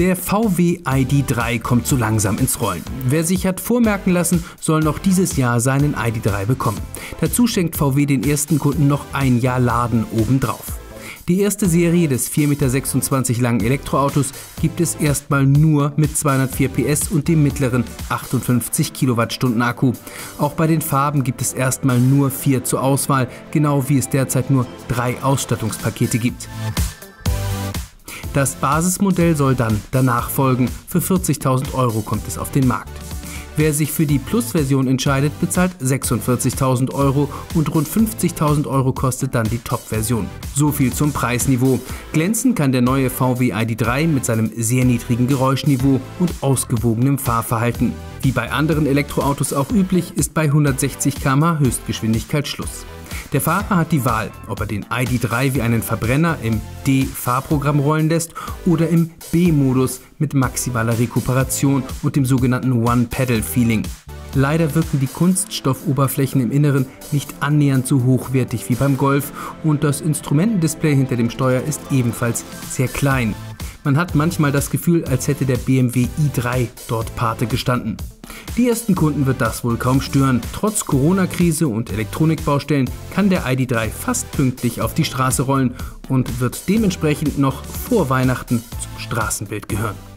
Der VW ID3 kommt so langsam ins Rollen. Wer sich hat vormerken lassen, soll noch dieses Jahr seinen ID3 bekommen. Dazu schenkt VW den ersten Kunden noch ein Jahr Laden obendrauf. Die erste Serie des 4,26 Meter langen Elektroautos gibt es erstmal nur mit 204 PS und dem mittleren 58 Kilowattstunden Akku. Auch bei den Farben gibt es erstmal nur vier zur Auswahl, genau wie es derzeit nur drei Ausstattungspakete gibt. Das Basismodell soll dann danach folgen. Für 40.000 Euro kommt es auf den Markt. Wer sich für die Plus-Version entscheidet, bezahlt 46.000 Euro und rund 50.000 Euro kostet dann die Top-Version. So viel zum Preisniveau. Glänzen kann der neue VW ID3 mit seinem sehr niedrigen Geräuschniveau und ausgewogenem Fahrverhalten. Wie bei anderen Elektroautos auch üblich, ist bei 160 km/h Höchstgeschwindigkeit Schluss. Der Fahrer hat die Wahl, ob er den ID3 wie einen Verbrenner im D-Fahrprogramm rollen lässt oder im B-Modus mit maximaler Rekuperation und dem sogenannten One-Pedal-Feeling. Leider wirken die Kunststoffoberflächen im Inneren nicht annähernd so hochwertig wie beim Golf und das Instrumentendisplay hinter dem Steuer ist ebenfalls sehr klein. Man hat manchmal das Gefühl, als hätte der BMW i3 dort Pate gestanden. Die ersten Kunden wird das wohl kaum stören. Trotz Corona-Krise und Elektronikbaustellen kann der ID3 fast pünktlich auf die Straße rollen und wird dementsprechend noch vor Weihnachten zum Straßenbild gehören.